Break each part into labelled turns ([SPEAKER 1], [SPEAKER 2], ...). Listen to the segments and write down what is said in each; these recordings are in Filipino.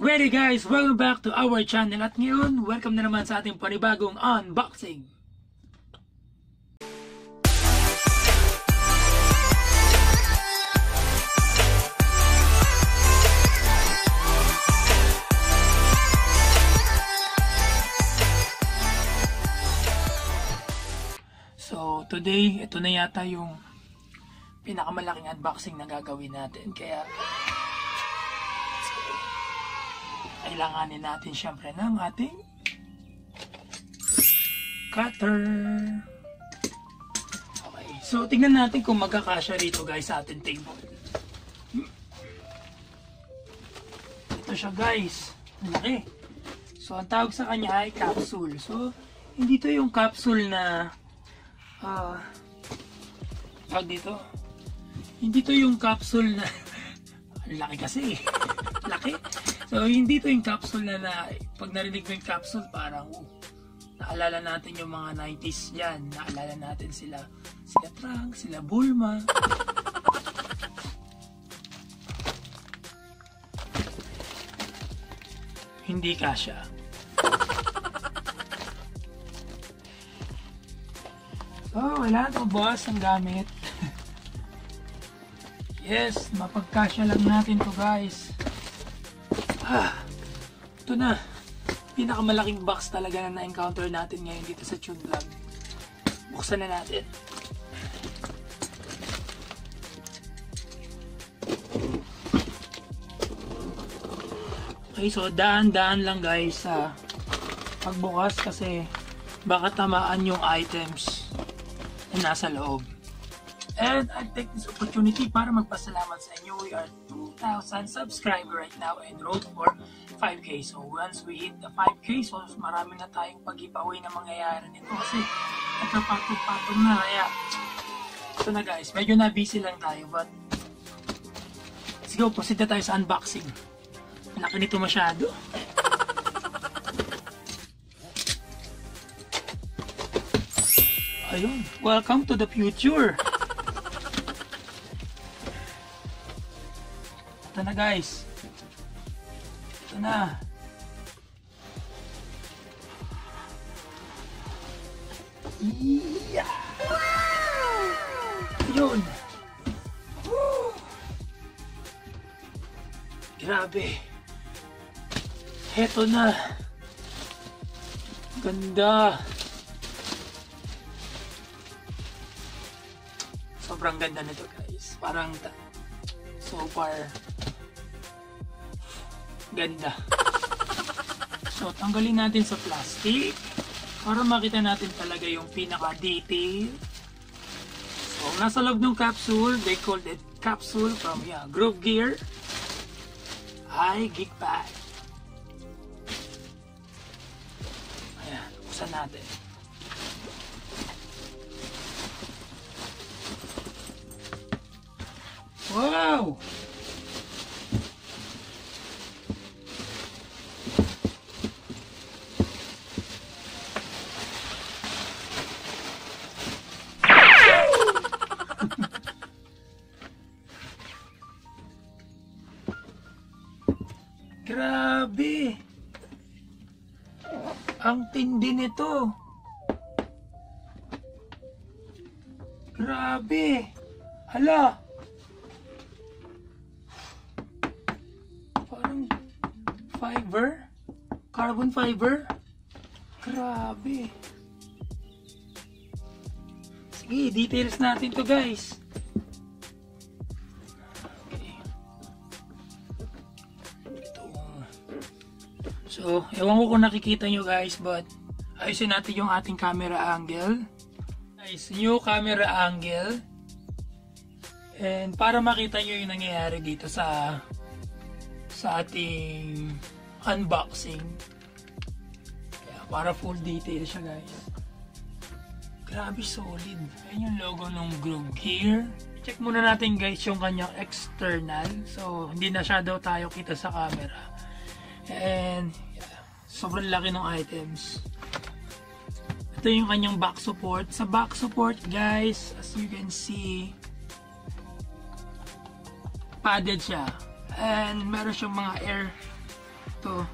[SPEAKER 1] Ready guys, welcome back to our channel at ngayon, welcome na naman sa ating panibagong unboxing. So today, ito na yata yung pinakamalaking unboxing na gagawin natin. Kaya kailanganin natin syempre ng ating cutter. Okay, so tingnan natin kung magkakasya rito guys sa ating table. Ito siya guys, malaki. So ang tawag sa kanya ay capsule. So hindi to yung capsule na ah tawag dito. Hindi to yung capsule na laki kasi. laki. So, hindi to yung capsule na, na pag narinig mo yung capsule, parang, uh, naalala natin yung mga 90s yan. Naalala natin sila, sila Trunk, sila Bulma. hindi kasha. Oh, wala to boss ang gamit. yes, mapagkasya lang natin to guys. Ah, ito na. Pinakamalaking box talaga na na-encounter natin ngayon dito sa Tune Vlog. Buksan na natin. Okay, so daan-daan lang guys sa pagbukas kasi baka tamaan yung items na nasa loob. And I take this opportunity para magpasalamat sa inyo. We are 2,000 subscriber right now and road for 5K. So once we hit the 5K, so marami na tayong pag-giveaway na mangyayari nito kasi nagkapatong-patong na. Kaya ito na guys, medyo na busy lang tayo but let's go, proceed na tayo sa unboxing. Laki nito masyado. Ayun, welcome to the future. Guys. Ito na. Yeah! Yun. Woo! Grabe. Heto na. Ganda. Sobrang ganda nito guys. Parang so far Ganda. So, tanggalin natin sa plastic para makita natin talaga yung pinaka-detail. So, nasa loob ng capsule, they called it capsule from yeah, Groove Gear. Ay, Geek Bag. Ayan, buksan natin. Wow! Grabe! Ang tindi nito. Grabe! Hala! Parang fiber? Carbon fiber? Grabe! Sige, details natin to guys. So, ewan ko kung nakikita nyo guys, but ayusin natin yung ating camera angle. Guys, new camera angle. And para makita nyo yung nangyayari dito sa sa ating unboxing. Kaya para full detail siya guys. Grabe solid. Ayan yung logo ng Groove Gear. Check muna natin guys yung kanyang external. So, hindi na siya daw tayo kita sa camera. And, sobrang laki ng items. Ito yung kanyang back support. Sa back support, guys, as you can see, padded siya. And meron siyang mga air to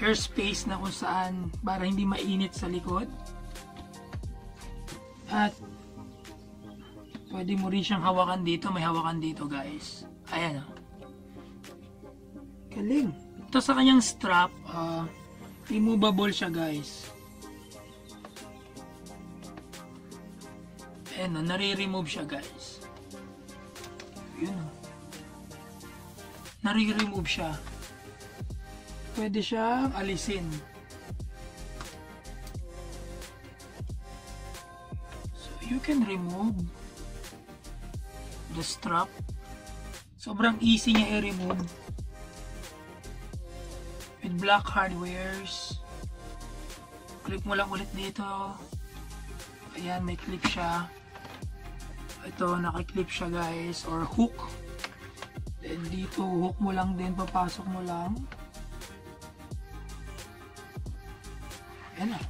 [SPEAKER 1] airspace na kung saan para hindi mainit sa likod at pwede mo rin siyang hawakan dito may hawakan dito guys ayan o galing ito sa kanyang strap uh, removable siya guys ayan o nare-remove siya guys yun o nare-remove siya pwede siyang alisin. So, you can remove the strap. Sobrang easy niya i-remove. Black hardwares. Click mo lang ulit dito. Ayan, may clip siya. Ito, nakiclip siya guys. Or hook. Then dito, hook mo lang din. Papasok mo lang. Ayan na.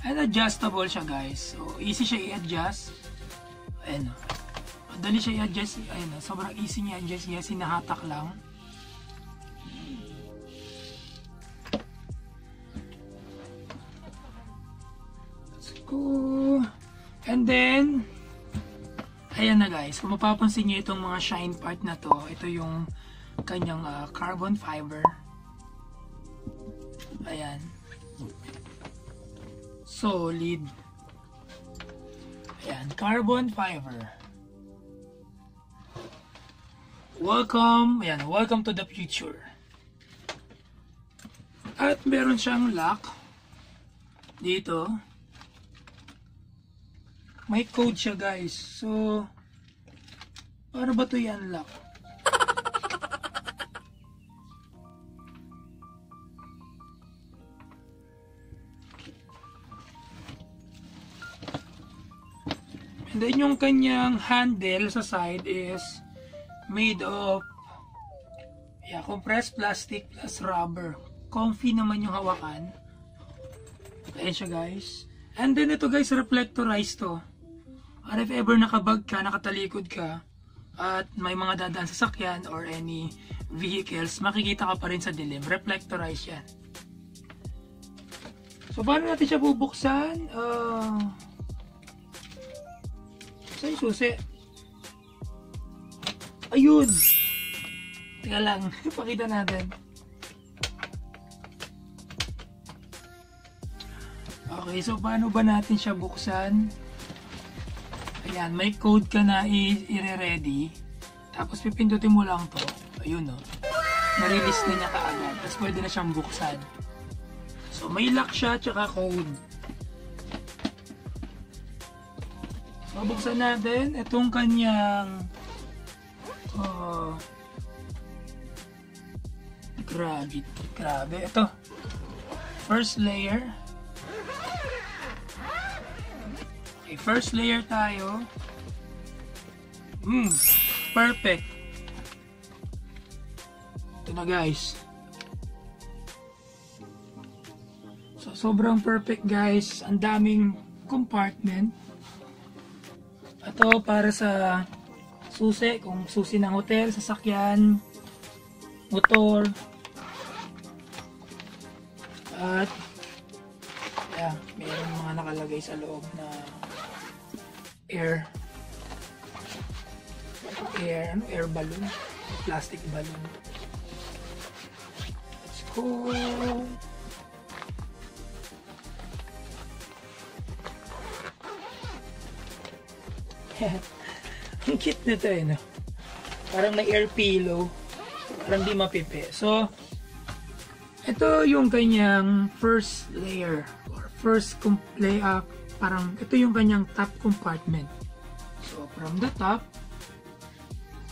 [SPEAKER 1] And adjustable siya guys. So, easy siya i-adjust. Ayan na. Madali siya i-adjust. Ayan na. Sobrang easy niya i-adjust niya. Sinahatak lang. And then, ayan na guys. Kung mapapansin niyo itong mga shine part na to, ito yung kanyang uh, carbon fiber. Ayan solid. Ayan, carbon fiber. Welcome, ayan, welcome to the future. At meron siyang lock dito. May code siya guys. So, para ba to i-unlock? And then yung kanyang handle sa side is made of yeah, compressed plastic plus rubber. Comfy naman yung hawakan. Ayan siya guys. And then ito guys, reflectorized to. Or if ever nakabag ka, nakatalikod ka, at may mga dadaan sa sakyan or any vehicles, makikita ka pa rin sa dilim. Reflectorized yan. So, paano natin siya bubuksan? Uh, yung susi? Ayun! Teka lang, pakita natin. Okay, so paano ba natin siya buksan? Ayan, may code ka na i-ready. Tapos pipindutin mo lang to. Ayun o. Oh. Na-release na niya kaagad. Tapos pwede na siyang buksan. So may lock siya tsaka code. Mabuksan natin itong kanyang uh, grabe, grabe. Ito, first layer. Okay, first layer tayo. Hmm, perfect. Ito na guys. So, sobrang perfect guys. Ang daming compartment. Ito para sa susi, kung susi ng hotel, sasakyan, motor, at yeah, mayroong mga nakalagay sa loob na air air, ano, air balloon plastic balloon let's go Ang cute nito eh, no? Parang may air pillow. Parang di mapipi. So, ito yung kanyang first layer. Or first lay up. Parang, ito yung kanyang top compartment. So, from the top,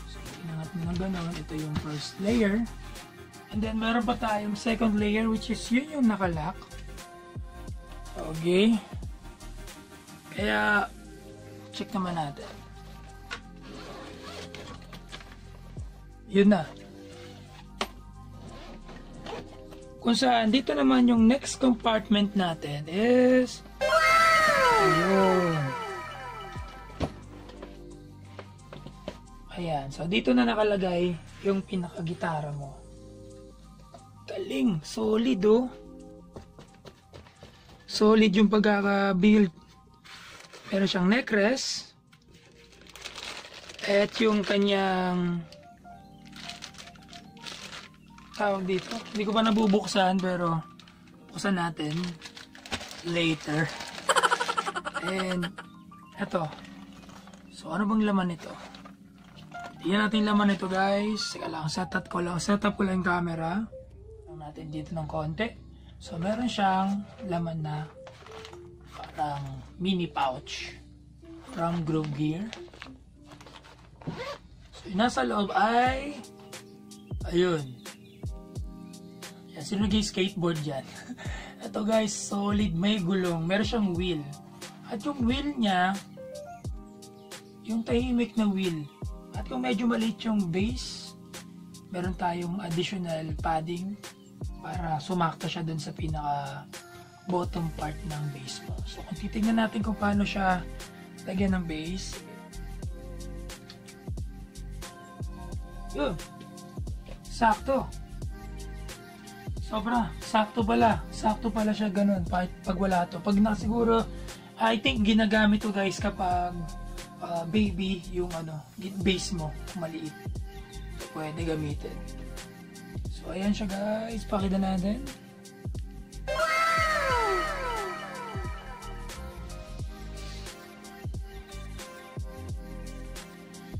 [SPEAKER 1] so, inangat mo na gano'n. Ito yung first layer. And then, meron pa tayong second layer, which is yun yung nakalock. Okay. Kaya, Check naman natin. Yun na. Kung saan, dito naman yung next compartment natin is... Ayan. So, dito na nakalagay yung pinaka-gitara mo. Galing. Solid, oh. Solid yung pagkaka-build. Meron siyang neckrest. At yung kanyang tawag dito. Hindi ko pa nabubuksan pero buksan natin later. And eto. So ano bang laman nito? Tingnan natin laman nito guys. Sika lang, setup ko lang. Setup ko lang yung camera. Lang natin dito ng konti. So meron siyang laman na parang mini pouch from Groove Gear. So yung nasa loob ay ayun. Yan, sino nag-skateboard dyan? Ito guys, solid, may gulong. Meron siyang wheel. At yung wheel niya, yung tahimik na wheel. At kung medyo maliit yung base, meron tayong additional padding para sumakta siya dun sa pinaka bottom part ng base mo. So kung titingnan natin kung paano siya lagyan ng base. Yun. Sakto. Sobra. Sakto pala. Sakto pala siya ganun. Pag, pag wala to. Pag nakasiguro, I think ginagamit to guys kapag uh, baby yung ano, base mo. Maliit. Pwede gamitin. So, ayan siya guys. Pakita natin.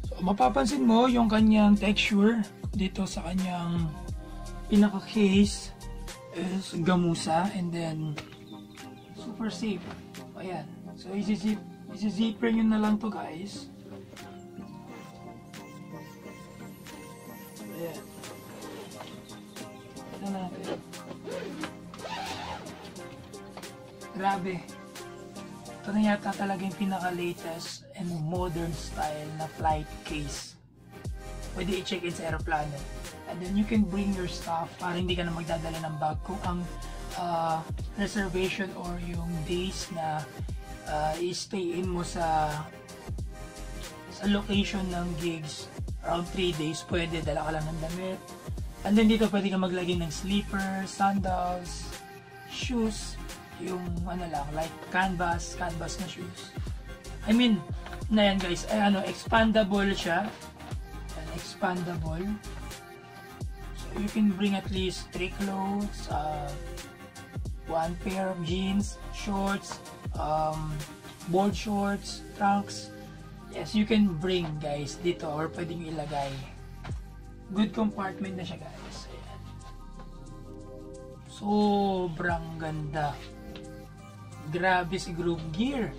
[SPEAKER 1] So, mapapansin mo yung kanyang texture dito sa kanyang pinaka-case is gamusa and then super safe. Ayan. So, isi-zip, isi-zipper nyo na lang to guys. Ayan. Ito natin. Grabe. Ito na yata talaga yung pinaka-latest and modern style na flight case. Pwede i-check in sa aeroplano. And then you can bring your stuff para hindi ka na magdadala ng bag kung ang uh, reservation or yung days na uh, i-stay in mo sa sa location ng gigs around 3 days pwede dala ka lang ng damit. And then dito pwede ka maglagay ng slippers, sandals shoes yung ano lang like canvas canvas na shoes. I mean na yan guys ay ano expandable siya. And expandable. So you can bring at least 3 clothes uh, one pair of jeans, shorts, um, board shorts, trunks. Yes, you can bring guys dito or pwedeng ilagay. Good compartment na siya guys. Ayan. Sobrang ganda. Grabe si Groove Gear.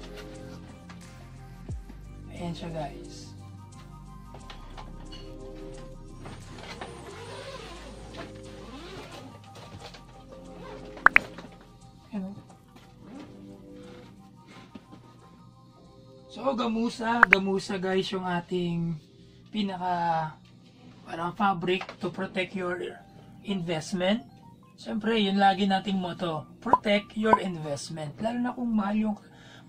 [SPEAKER 1] Ayan siya guys. Gamusa. Gamusa guys yung ating pinaka parang fabric to protect your investment. Siyempre, yun lagi nating motto. Protect your investment. Lalo na kung mahal yung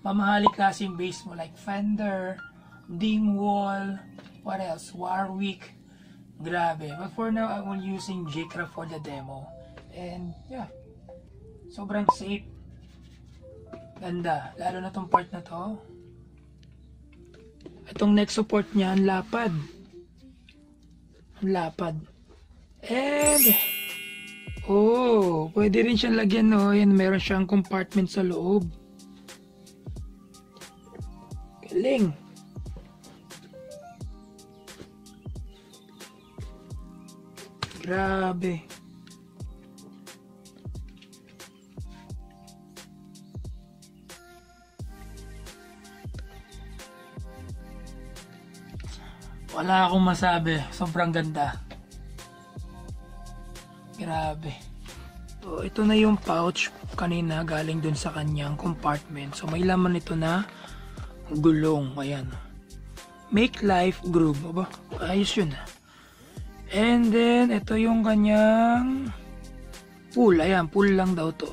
[SPEAKER 1] mamahali klaseng base mo like Fender, Dingwall, what else? Warwick. Grabe. But for now, I'm using Jikra for the demo. And yeah, sobrang safe. Ganda. Lalo na tong part na to. Itong next support niya, ang lapad. Ang lapad. And, oh, pwede rin siyang lagyan, no? Yan, meron siyang compartment sa loob. Galing. Grabe. Wala akong masabi. Sobrang ganda. Grabe. So, ito na yung pouch kanina galing dun sa kanyang compartment. So, may laman ito na gulong. Ayan. Make life groove. Aba, ayos yun. And then, ito yung kanyang pool. Ayan, pool lang daw to.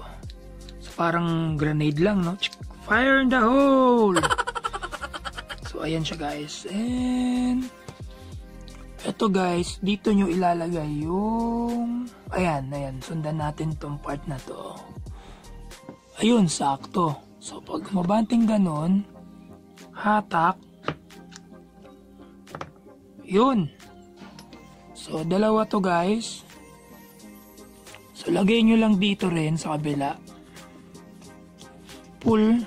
[SPEAKER 1] So, parang grenade lang, no? Fire in the hole! so, ayan siya guys. And, Ito guys, dito nyo ilalagay yung... Ayan, ayan. Sundan natin tong part na to. Ayun, sakto. So, pag mabanting ganon, hatak. Yun. So, dalawa to guys. So, lagay nyo lang dito rin sa kabila. Pull.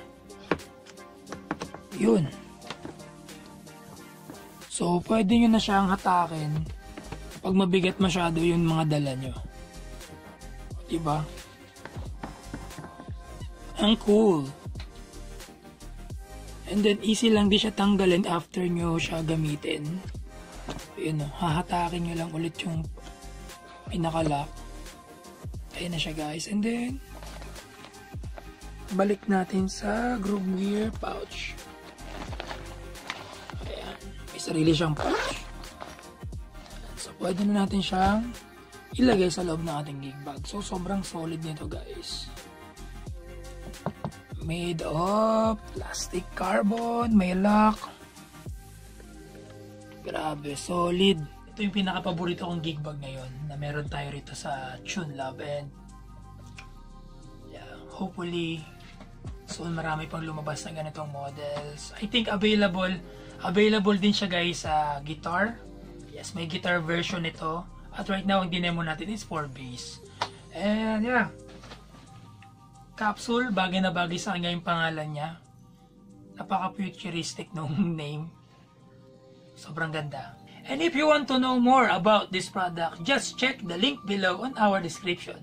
[SPEAKER 1] Yun. So, pwede nyo na siyang hatakin pag mabigat masyado yung mga dala nyo. Diba? Ang cool. And then, easy lang di siya tanggalin after nyo siya gamitin. Yun o, hahatakin nyo lang ulit yung pinakalock. Ayan na siya guys. And then, balik natin sa groove gear pouch. Sarili siyang pouch. So, pwede na natin siyang ilagay sa loob ng ating gig bag. So, sobrang solid nito guys. Made of plastic carbon, may lock. Grabe, solid. Ito yung pinaka-paborito kong gig bag ngayon na meron tayo rito sa Tune Love and yeah, hopefully soon marami pang lumabas na ganitong models. I think available available din siya guys sa guitar. Yes, may guitar version nito. At right now, ang dinemo natin is for bass. And yeah, capsule, bagay na bagay sa kanya yung pangalan niya. Napaka-futuristic nung name. Sobrang ganda. And if you want to know more about this product, just check the link below on our description.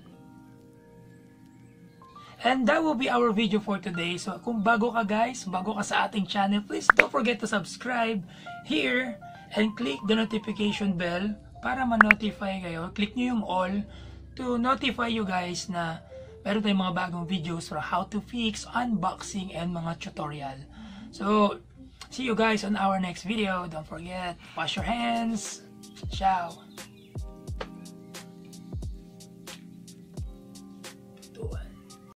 [SPEAKER 1] And that will be our video for today. So kung bago ka guys, bago ka sa ating channel, please don't forget to subscribe here and click the notification bell para ma-notify kayo. Click nyo yung all to notify you guys na meron tayong mga bagong videos for how to fix, unboxing, and mga tutorial. So, see you guys on our next video. Don't forget, wash your hands. Ciao.